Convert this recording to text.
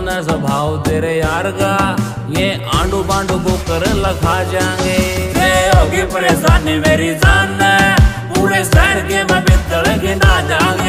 अपना स्वभाव तेरे यार का। ये आंडू बांडू को कर लखा जाएँगे। होगी परेशानी मेरी जान पूरे शहर के मैं बितड़ के ना जाएँगे